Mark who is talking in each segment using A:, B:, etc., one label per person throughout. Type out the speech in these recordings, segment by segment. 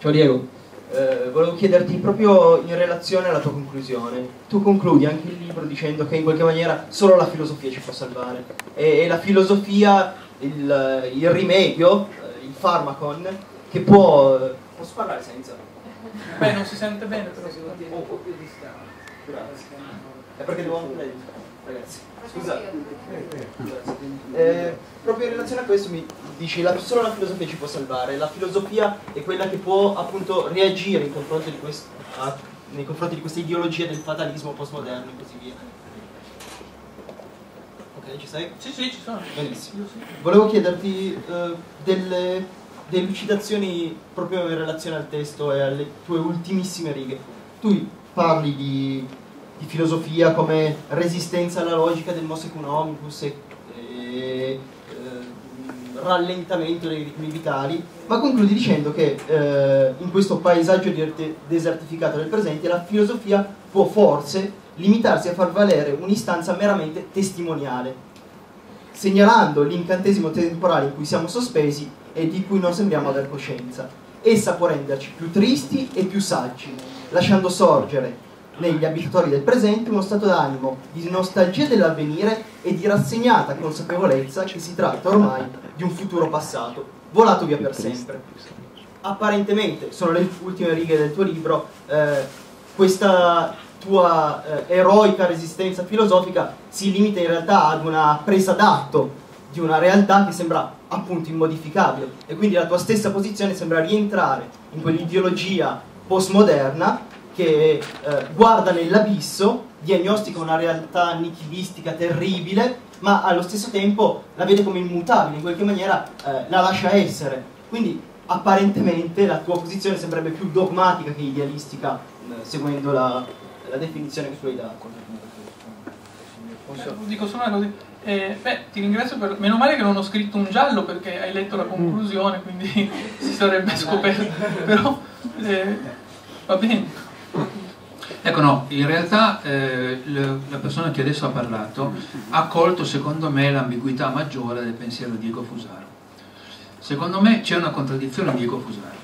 A: Ciao Diego, eh, volevo chiederti proprio in relazione alla tua conclusione. Tu concludi anche il libro dicendo che in qualche maniera solo la filosofia ci può salvare e, e la filosofia, il, il rimedio, eh, il farmacon, che può... Posso parlare senza?
B: Beh, non si sente bene però si
A: Oh, un po' più di Grazie. È perché devo anche ragazzi. Scusate. Eh, proprio in relazione a questo mi dici la, solo la filosofia ci può salvare, la filosofia è quella che può appunto reagire in confronto di quest, a, nei confronti di questa ideologia del fatalismo postmoderno e così via. Ok, ci sei?
B: Sì, sì, ci sono.
A: Benissimo. Volevo chiederti eh, delle delucidazioni proprio in relazione al testo e alle tue ultimissime righe. Tu parli di, di filosofia come resistenza alla logica del mos economicus e, e eh, rallentamento dei ritmi vitali, ma concludi dicendo che eh, in questo paesaggio desertificato del presente la filosofia può forse limitarsi a far valere un'istanza meramente testimoniale, segnalando l'incantesimo temporale in cui siamo sospesi e di cui non sembriamo aver coscienza. Essa può renderci più tristi e più saggi, lasciando sorgere negli abitatori del presente uno stato d'animo di nostalgia dell'avvenire e di rassegnata consapevolezza che si tratta ormai di un futuro passato, volato via per sempre. Apparentemente, sono le ultime righe del tuo libro, eh, questa tua eh, eroica resistenza filosofica si limita in realtà ad una presa d'atto di una realtà che sembra appunto immodificabile e quindi la tua stessa posizione sembra rientrare in quell'ideologia postmoderna che eh, guarda nell'abisso, diagnostica una realtà nichilistica terribile, ma allo stesso tempo la vede come immutabile, in qualche maniera eh, la lascia essere. Quindi apparentemente la tua posizione sembrerebbe più dogmatica che idealistica, eh, seguendo la, la, definizione che tu hai dato.
B: Posso... dico solo una cosa eh, beh, ti ringrazio per... Meno male che non ho scritto un giallo perché hai letto la conclusione, quindi si sarebbe scoperto. Però eh, va bene.
C: Ecco no, in realtà eh, la persona che adesso ha parlato ha colto secondo me l'ambiguità maggiore del pensiero di Diego Fusaro. Secondo me c'è una contraddizione in Diego Fusaro.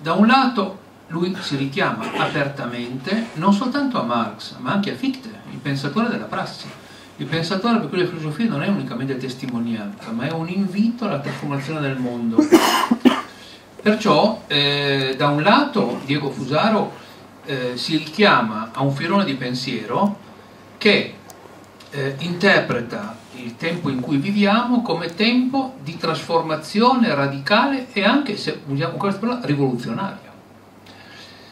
C: Da un lato lui si richiama apertamente non soltanto a Marx, ma anche a Fichte, il pensatore della prassi il pensatore per cui la filosofia non è unicamente testimonianza, ma è un invito alla trasformazione del mondo. Perciò, eh, da un lato, Diego Fusaro eh, si richiama a un filone di pensiero che eh, interpreta il tempo in cui viviamo come tempo di trasformazione radicale e anche, se usiamo questa parola, rivoluzionaria.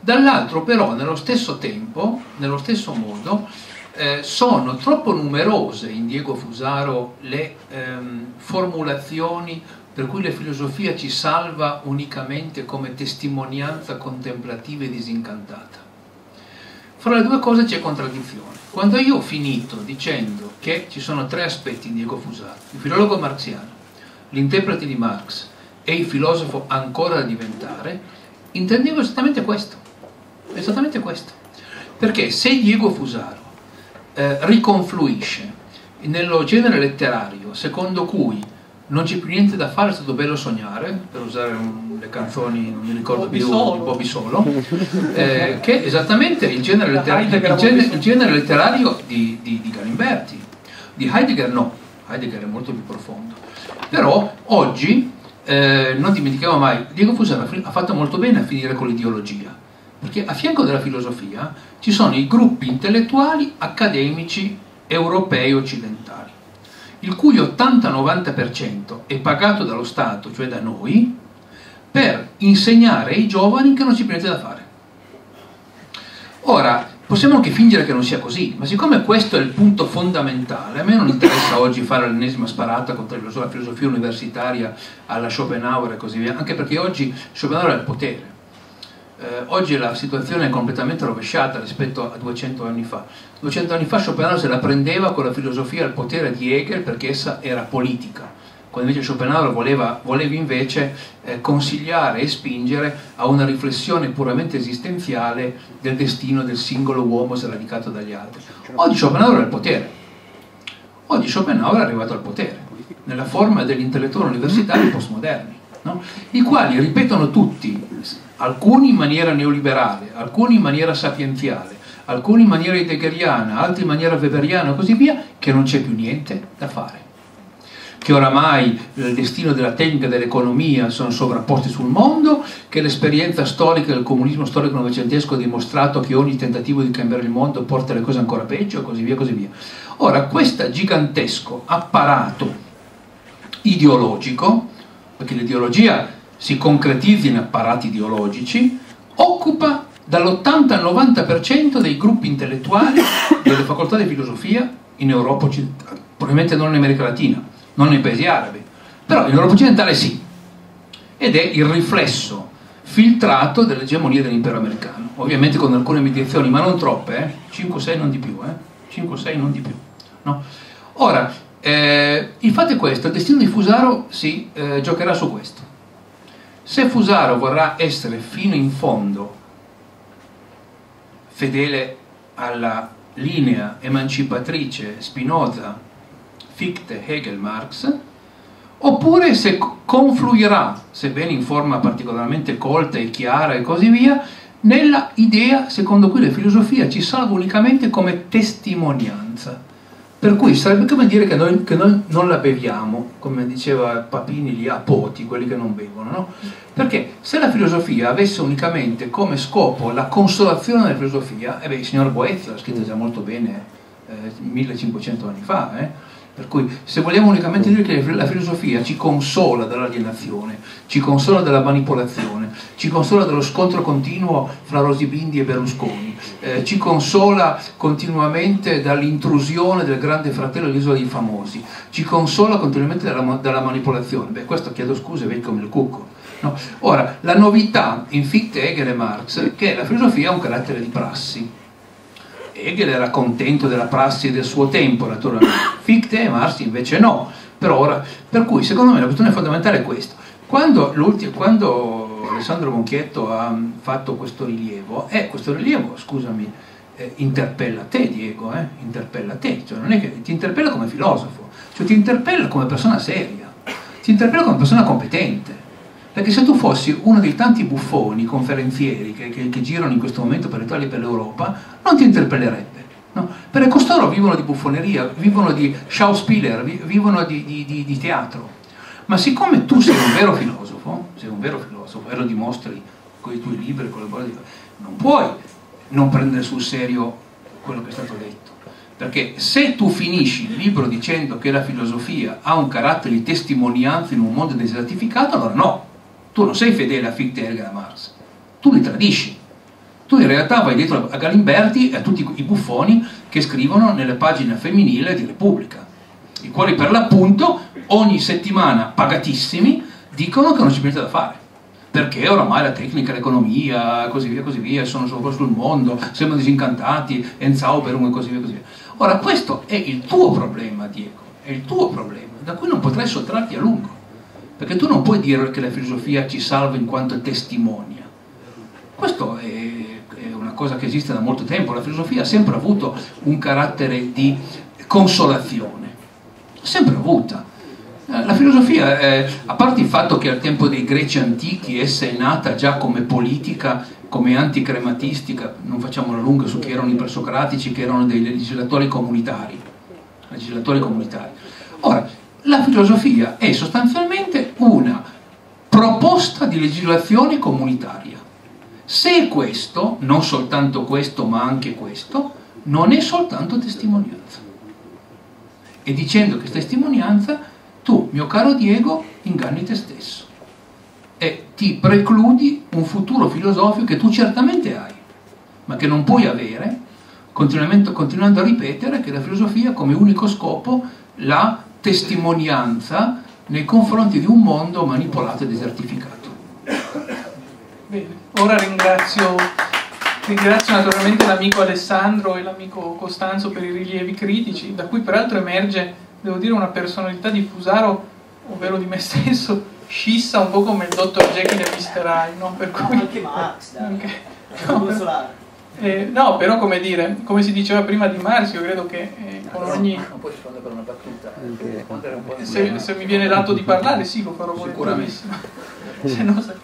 C: Dall'altro però, nello stesso tempo, nello stesso modo, eh, sono troppo numerose in Diego Fusaro le ehm, formulazioni per cui la filosofia ci salva unicamente come testimonianza contemplativa e disincantata. Fra le due cose c'è contraddizione. Quando io ho finito dicendo che ci sono tre aspetti in Diego Fusaro, il filologo marziano, l'interprete di Marx e il filosofo ancora da diventare, intendevo esattamente questo. Esattamente questo. Perché se Diego Fusaro eh, riconfluisce nello genere letterario secondo cui non c'è più niente da fare, è stato bello sognare, per usare un, le canzoni, non mi ricordo più, di Bobby Solo, eh, che è esattamente il genere letterario, il genere, il genere letterario di, di, di, Galimberti. Di Heidegger no, Heidegger è molto più profondo. Però oggi, eh, non dimentichiamo mai, Diego Fusaro ha fatto molto bene a finire con l'ideologia, perché a fianco della filosofia ci sono i gruppi intellettuali accademici europei occidentali, il cui 80-90% è pagato dallo Stato, cioè da noi, per insegnare ai giovani che non più niente da fare. Ora, possiamo anche fingere che non sia così, ma siccome questo è il punto fondamentale, a me non interessa oggi fare l'ennesima sparata contro la filosofia universitaria alla Schopenhauer e così via, anche perché oggi Schopenhauer ha il potere eh, oggi la situazione è completamente rovesciata rispetto a 200 anni fa. 200 anni fa Schopenhauer se la prendeva con la filosofia al potere di Hegel perché essa era politica, quando invece Schopenhauer voleva, voleva invece eh, consigliare e spingere a una riflessione puramente esistenziale del destino del singolo uomo sradicato dagli altri. Oggi Schopenhauer ha il potere. Oggi Schopenhauer è arrivato al potere, nella forma degli intellettuali universitari postmoderni no? i quali ripetono tutti, alcuni in maniera neoliberale, alcuni in maniera sapienziale, alcuni in maniera heideggeriana, altri in maniera weberiana e così via, che non c'è più niente da fare che oramai il destino della tecnica e dell'economia sono sovrapposti sul mondo, che l'esperienza storica del comunismo storico novecentesco ha dimostrato che ogni tentativo di cambiare il mondo porta le cose ancora peggio e così via, così via. Ora, questo gigantesco apparato ideologico, perché l'ideologia si concretizza in apparati ideologici, occupa dall'80 al 90% dei gruppi intellettuali delle facoltà di filosofia in Europa occidentale, probabilmente non in America Latina non nei paesi arabi, però in Europa occidentale sì, ed è il riflesso filtrato dell'egemonia dell'impero americano, ovviamente con alcune mediazioni, ma non troppe, eh? 5-6 non di più, eh? 5-6 non di più. No? Ora, eh, il fatto è questo, il destino di Fusaro si eh, giocherà su questo. Se Fusaro vorrà essere fino in fondo fedele alla linea emancipatrice Spinoza Fichte, Hegel, Marx, oppure se confluirà, sebbene in forma particolarmente colta e chiara e così via, nella idea secondo cui la filosofia ci salva unicamente come testimonianza. Per cui sarebbe come dire che noi, che noi non la beviamo, come diceva Papini lì a poti, quelli che non bevono, no? Perché se la filosofia avesse unicamente come scopo la consolazione della filosofia, e beh, il signor Goethe l'ha scritto già molto bene eh, 1500 anni fa, eh? Per cui se vogliamo unicamente dire che la filosofia ci consola dall'alienazione, ci consola dalla manipolazione, ci consola dallo scontro continuo fra Rosy Bindi e Berlusconi, eh, ci consola continuamente dall'intrusione del grande fratello dell'isola dei famosi, ci consola continuamente dalla, dalla manipolazione, beh questo chiedo scuse, vedi come il cucco. No? Ora, la novità in Fichte, Hegel e Marx è che la filosofia ha un carattere di prassi, Hegel era contento della prassi del suo tempo, naturalmente. Fichte e Marx invece no. Per, ora, per cui, secondo me, la questione fondamentale è questa. Quando, quando Alessandro Monchietto ha fatto questo rilievo, eh, questo rilievo, scusami, eh, interpella te, Diego, eh, interpella te, cioè non è che ti interpella come filosofo, cioè ti interpella come persona seria, ti interpella come persona competente. Perché se tu fossi uno dei tanti buffoni conferenzieri che, che, che girano in questo momento per l'Italia e per l'Europa, non ti interpellerebbe. No? Perché costoro vivono di buffoneria, vivono di Schauspieler, vivono di, di, di, di, teatro. Ma siccome tu sei un vero filosofo, sei un vero filosofo e lo dimostri con i tuoi libri, con le parole non puoi non prendere sul serio quello che è stato detto. Perché se tu finisci il libro dicendo che la filosofia ha un carattere di testimonianza in un mondo desertificato, allora no, tu non sei fedele a Fichte e a Marx, tu li tradisci. Tu in realtà vai dietro a Galimberti e a tutti i buffoni che scrivono nelle pagine femminili di Repubblica, i quali per l'appunto ogni settimana pagatissimi dicono che non c'è niente da fare perché oramai la tecnica, l'economia, così via, così via, sono solo sul mondo, sembrano disincantati, Enzauberum e così via, così via. Ora, questo è il tuo problema, Diego, è il tuo problema, da cui non potrai sottrarti a lungo. Perché tu non puoi dire che la filosofia ci salva in quanto testimonia. Questo è, è una cosa che esiste da molto tempo. La filosofia ha sempre avuto un carattere di consolazione, sempre avuta. Eh, la filosofia, eh, a parte il fatto che al tempo dei greci antichi essa è nata già come politica, come anticrematistica, non facciamo la lunga su chi erano i presocratici, che erano dei legislatori comunitari. Legislatori comunitari. Ora, la filosofia è sostanzialmente una proposta di legislazione comunitaria. Se è questo, non soltanto questo ma anche questo, non è soltanto testimonianza. E dicendo che testimonianza, tu, mio caro Diego, inganni te stesso e ti precludi un futuro filosofico che tu certamente hai, ma che non puoi avere continuando a ripetere che la filosofia come unico scopo la testimonianza nei confronti di un mondo manipolato e desertificato.
B: Bene, ora ringrazio, ringrazio naturalmente l'amico Alessandro e l'amico Costanzo per i rilievi critici, da cui peraltro emerge, devo dire, una personalità di Fusaro, ovvero di me stesso, scissa un po' come il dottor Jekyll e Mr. Hyde, no? Per cui...
A: Anche Max, dai. Anche...
B: No, per... Eh, no, però come dire, come si diceva prima di Marx, io credo che eh, con ogni...
C: Non puoi rispondere per una battuta,
B: se, se, mi viene dato di parlare sì, lo farò volentierissimo. se no, se,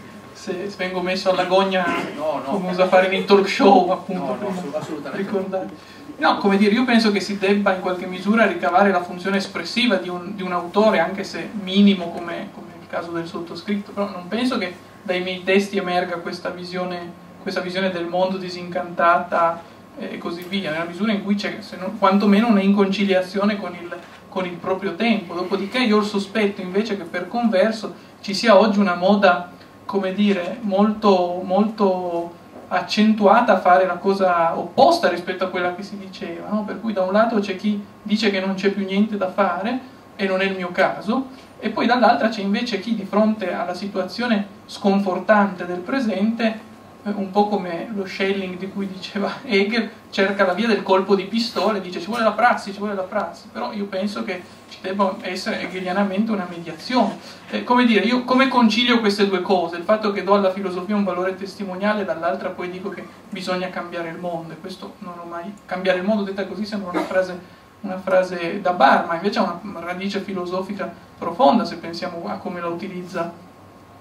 B: se, vengo messo alla gogna no, no, come usa fare nei talk show, appunto, no, no, assolutamente. No, come dire, io penso che si debba in qualche misura ricavare la funzione espressiva di un, di un autore, anche se minimo come, come il caso del sottoscritto, però non penso che dai miei testi emerga questa visione, questa visione del mondo disincantata e così via, nella misura in cui c'è non, quantomeno una inconciliazione con il, con il proprio tempo. Dopodiché io ho il sospetto invece che per converso ci sia oggi una moda, come dire, molto, molto accentuata a fare la cosa opposta rispetto a quella che si diceva, no? per cui da un lato c'è chi dice che non c'è più niente da fare, e non è il mio caso, e poi dall'altra c'è invece chi di fronte alla situazione sconfortante del presente, un po' come lo shelling di cui diceva Hegel, cerca la via del colpo di pistola dice ci vuole la prassi, ci vuole la prassi, però io penso che ci debba essere hegelianamente una mediazione. Eh, come dire, io come concilio queste due cose? Il fatto che do alla filosofia un valore testimoniale, dall'altra poi dico che bisogna cambiare il mondo, e questo non ho mai... cambiare il mondo detta così sembra una frase una frase da bar, ma invece ha una radice filosofica profonda se pensiamo a come la utilizza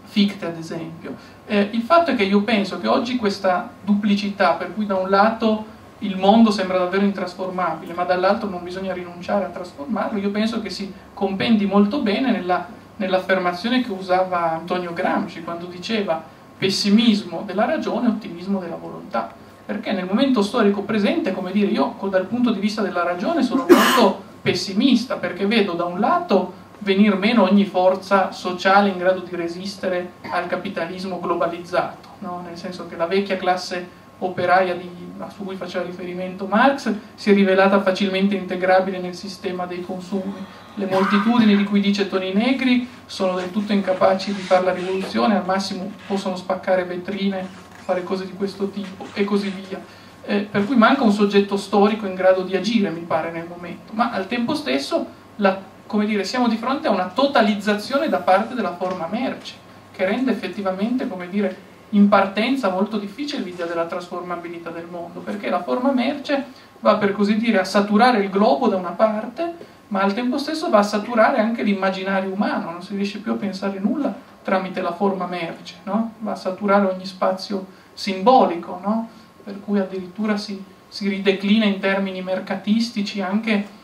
B: Fichte ad esempio. Eh, il fatto è che io penso che oggi questa duplicità, per cui da un lato il mondo sembra davvero intrasformabile, ma dall'altro non bisogna rinunciare a trasformarlo, io penso che si compendi molto bene nella, nell'affermazione che usava Antonio Gramsci quando diceva pessimismo della ragione ottimismo della volontà perché nel momento storico presente, come dire, io dal punto di vista della ragione sono molto pessimista, perché vedo da un lato venir meno ogni forza sociale in grado di resistere al capitalismo globalizzato, no? nel senso che la vecchia classe operaia di, a cui faceva riferimento Marx si è rivelata facilmente integrabile nel sistema dei consumi. Le moltitudini di cui dice Toni Negri sono del tutto incapaci di fare la rivoluzione, al massimo possono spaccare vetrine fare cose di questo tipo e così via. Eh, per cui manca un soggetto storico in grado di agire, mi pare, nel momento, ma al tempo stesso la, dire, siamo di fronte a una totalizzazione da parte della forma merce, che rende effettivamente dire, in partenza molto difficile l'idea della trasformabilità del mondo, perché la forma merce va per così dire a saturare il globo da una parte, ma al tempo stesso va a saturare anche l'immaginario umano, non si riesce più a pensare nulla tramite la forma merce, no? va a saturare ogni spazio simbolico, no? per cui addirittura si, si, rideclina in termini mercatistici anche,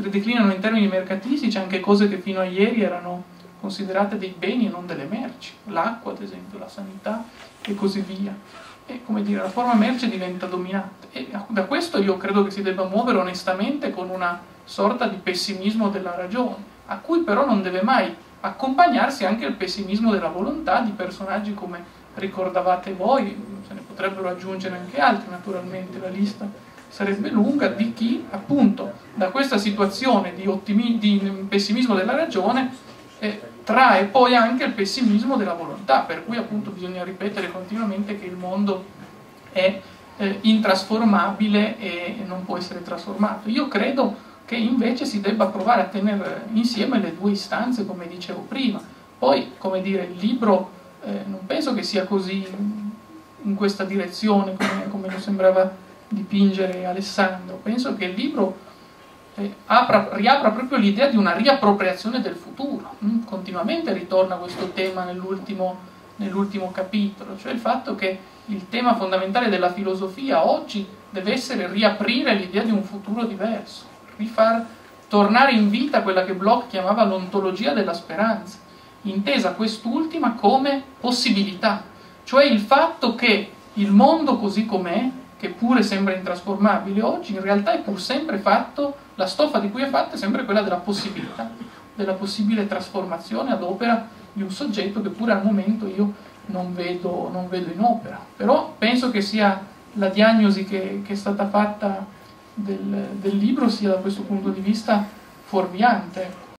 B: si rideclinano in termini mercatistici anche cose che fino a ieri erano considerate dei beni e non delle merci, l'acqua ad esempio, la sanità e così via. E come dire, la forma merce diventa dominante e da questo io credo che si debba muovere onestamente con una sorta di pessimismo della ragione, a cui però non deve mai accompagnarsi anche il pessimismo della volontà di personaggi come ricordavate voi, se ne potrebbero aggiungere anche altri naturalmente, la lista sarebbe lunga, di chi appunto da questa situazione di, di pessimismo della ragione eh, trae poi anche il pessimismo della volontà, per cui appunto bisogna ripetere continuamente che il mondo è eh, intrasformabile e non può essere trasformato. Io credo che invece si debba provare a tenere insieme le due istanze, come dicevo prima. Poi, come dire, il libro eh, non penso che sia così in questa direzione come, come lo sembrava dipingere Alessandro. Penso che il libro eh, apra, riapra proprio l'idea di una riappropriazione del futuro. Mm? Continuamente ritorna questo tema nell'ultimo, nell'ultimo capitolo, cioè il fatto che il tema fondamentale della filosofia oggi deve essere riaprire l'idea di un futuro diverso, rifar tornare in vita quella che Bloch chiamava l'ontologia della speranza intesa quest'ultima come possibilità, cioè il fatto che il mondo così com'è, che pure sembra intrasformabile oggi, in realtà è pur sempre fatto, la stoffa di cui è fatta è sempre quella della possibilità, della possibile trasformazione ad opera di un soggetto che pure al momento io non vedo, non vedo in opera. Però penso che sia la diagnosi che, che è stata fatta del, del libro sia da questo punto di vista fuorviante.